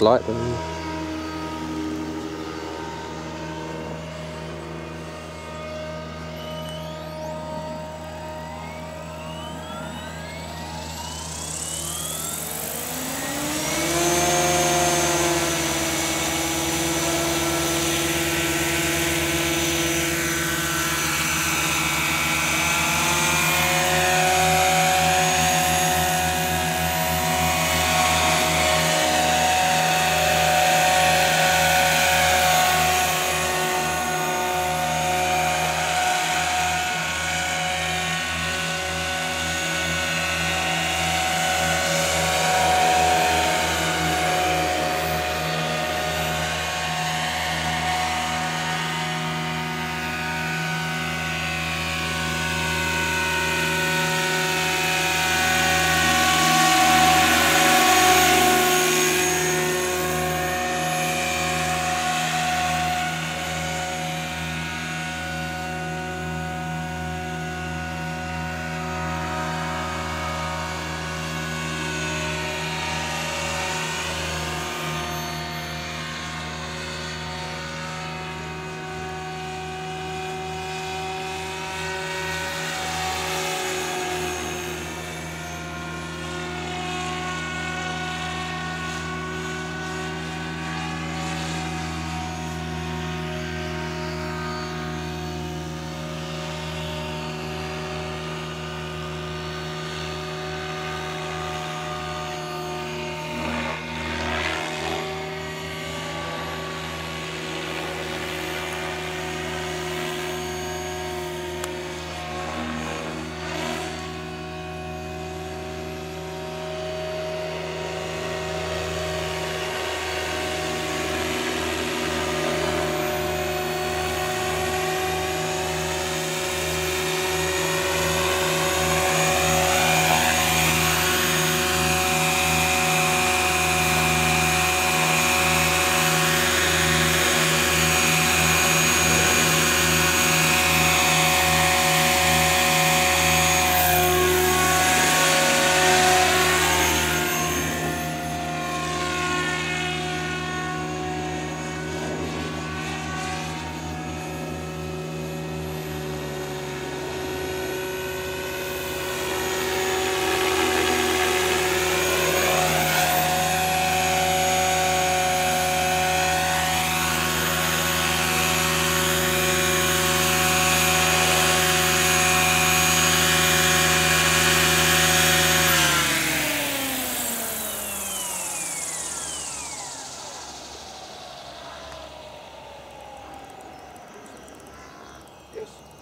like Yes.